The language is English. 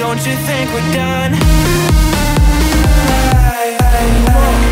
Don't you think we're done? I, I, I,